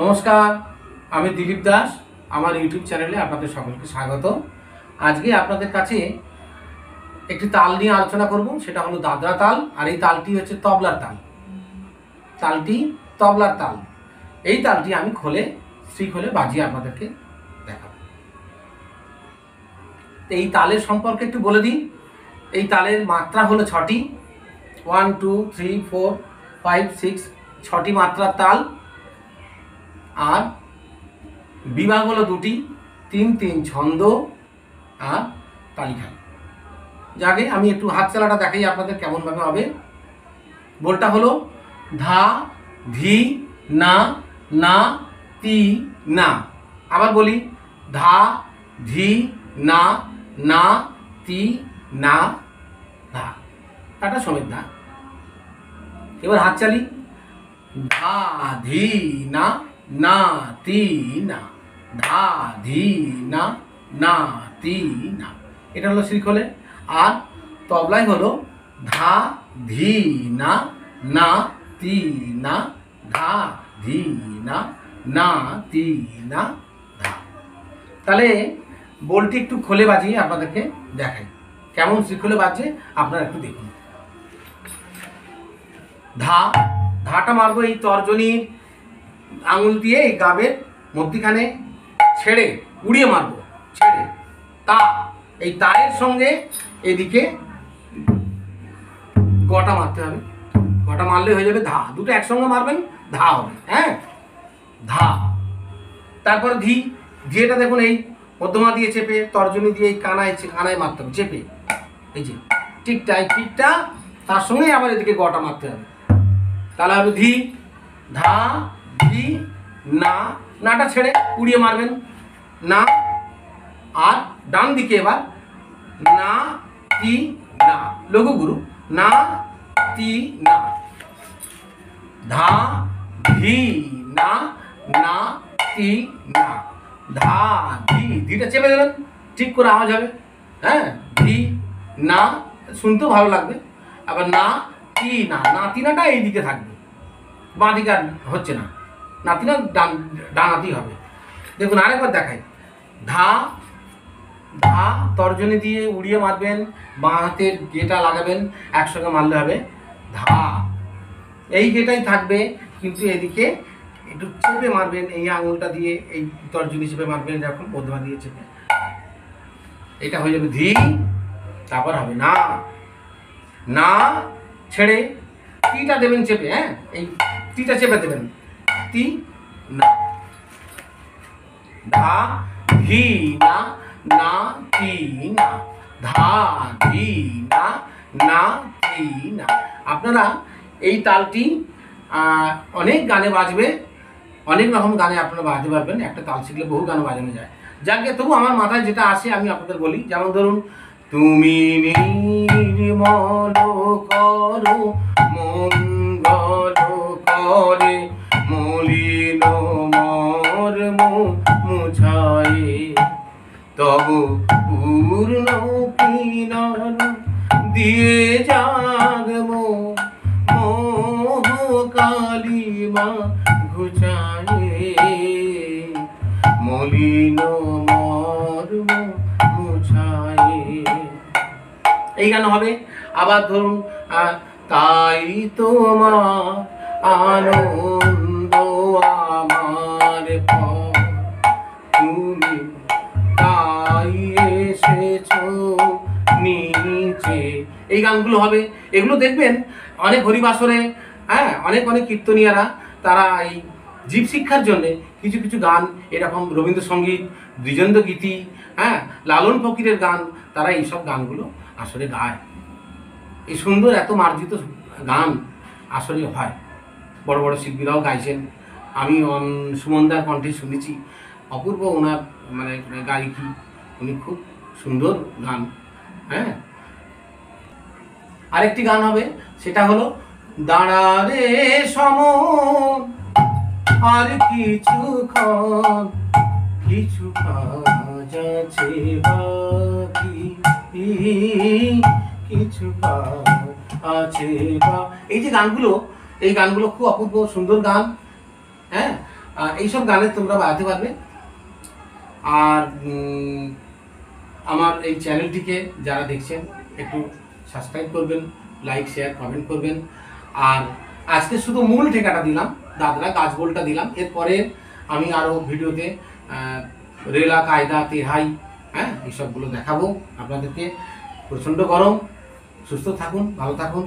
নমস্কার, আমি দিলীপ দাস, আমার ইউটিউব চ্যানেলে আপনাদের সকলকে স্বাগত। আজকে আপনাদের কাছে একটি তাল নিয়ে আলোচনা করব, সেটা হলো দাদরা তাল, আর এই তালটি হচ্ছে তবলার তাল। তালটি তবলার তাল। এই তালটি আমি খোলে শ্রী খোলে বাজিয়ে আপনাদেরকে দেখাবো। এই তালের সম্পর্কে একটু বলে দিই। এই তালের মাত্রা হলো ছটি। One, two, three, four, five, six, ছটি মাত্রার তাল। আর বিভাগ হলো দুটি, তিন তিন, ছন্দ আর তালিকা। যাকে আমি একটু হাত চালাটা দেখাই আপনাদের কেমনভাবে হবে। বলটা হলো ধা, ধি, না না, তি, না। আবার বলি, ধা, ধি, না না, তি, না, ধা। টাটা সমেত না এবার হাত চালি ধা, ধি, না না তি না ধা ধি না না তি না এটা হলো শ্রীখোলে আর তবলায় হলো ধা ধি না না তি না ধা। ধি না না তি না ধা তাহলে বলটি একটু খোলে বাজিয়ে আপনাদেরকে দেখাই। কেমন শ্রীখোলে বাজছে আপনারা একটু দেখুন। ধা, ধাটা মারবো এই তর্জনীর আঙুল দিয়ে এই গাবের মধ্যিখানে ছেড়ে উড়িয়ে মারবো, ছেড়ে। তা, এই তায়ের সঙ্গে এদিকে গটা মারতে হবে। গটা মারলে হয়ে যাবে ধা। দুটো একসঙ্গে মারবেন, ধা হবে হ্যাঁ? ধা। তারপরে ধি। ধিয়েটা দেখুন এই মধ্যমা দিয়ে চেপে, তর্জনী দিয়ে এই কানায় কানায় মারতে হবে, চেপে। এই যে টিকটা এই ঠিকটা তার সঙ্গে আবার এদিকে গটা মারতে হবে। তাহলে হবে ধি, ধা ধি না, নাটা ছেড়ে উড়িয়ে মারবেন। না, আর ডান দিকে এবার, না, তি, না লঘু গুরু না, তি, না। ধা, ধি, না না, তি, না। ধা, ধি, ধিটা চেপে দেবেন ঠিক করে আওয়াজ হবে। হ্যাঁ ধি, না, শুনতেও ভালো লাগবে। আবার না, তি, না নাতিনাটা এইদিকে থাকবে। বাঁ দিকে আর হচ্ছে না। নাতিনা ডান, ডানাতি হবে। দেখুন, আরেকবার দেখাই। ধা ধা তর্জনী দিয়ে উড়িয়ে মারবেন, বাঁ হাতের গেটা লাগাবেন, একসঙ্গে মারলে হবে ধা। এই গেটাই থাকবে, কিন্তু এদিকে একটু চেপে মারবেন, এই আঙুলটা দিয়ে এই তর্জনী চেপে মারবেন এরকম মধ্যমা দিয়ে চেপে। এটা হয়ে যাবে ধি, তারপর হবে না। না, ছেড়ে, টিটা দেবেন চেপে হ্যাঁ? এই টিটা চেপে দেবেন। তি না। ধা, ধি, না না, তি, না। ধা, ধি, না না, তি, না। আপনারা এই তালটি অনেক গানে বাজবে, অনেক রকম গানে আপনারা বাজাতে পারবেন। একটা তাল শিখলে বহু গান বাজানো যায়। যাকে তবু আমার মাথায় যেটা আসে, আমি আপনাদের বলি। যেমন ধরুন, তুমি নির্মল করো তব পূর্ণ দিয়ে জাগমো মোহ কালিমা ঘুচায়ে মলিন মর্ম মুছায়ে এই গান হবে। আবার ধরুন তাই তোমার আনন্দ আমার এই গানগুলো হবে। এগুলো দেখবেন অনেক হরিবাসরে হ্যাঁ অনেক অনেক কীর্তনিয়ারা, তারা এই জীব শিক্ষার জন্যে কিছু কিছু গান, এরকম রবীন্দ্রসঙ্গীত দ্বিজেন্দ্র গীতি হ্যাঁ লালন ফকিরের গান, তারা এইসব গানগুলো আসলে গায়। এই সুন্দর, এত মার্জিত গান আসলে হয়। বড় বড় শিল্পীরাও গাইছেন। আমি সুমনদার কণ্ঠে শুনেছি। অপূর্ব ওনার মানে গায়িকি। উনি খুব সুন্দর গান হ্যাঁ? আরেকটি গান হবে, সেটা হলো দাঁড়ারে সম আর কিছু কিছু কাজ আছে বাকি, কিছু আছে বা এই যে গানগুলো, এই গানগুলো খুব অপূর্ব, সুন্দর গান হ্যাঁ? এইসব গানে তোমরা বাজাতে পারবে। আর আমার এই চ্যানেলটিকে যারা দেখছেন, একটু সাবস্ক্রাইব করবেন লাইক শেয়ার কমেন্ট করবেন। আর আজকে শুধু মূল ঠেকাটা দিলাম, দাদরা গাছবোলটা দিলাম। এরপরে আমি আরও ভিডিওতে রেলা, কায়দা, তেহাই হ্যাঁ এইসবগুলো দেখাবো আপনাদেরকে। প্রচণ্ড গরম। সুস্থ থাকুন, ভালো থাকুন।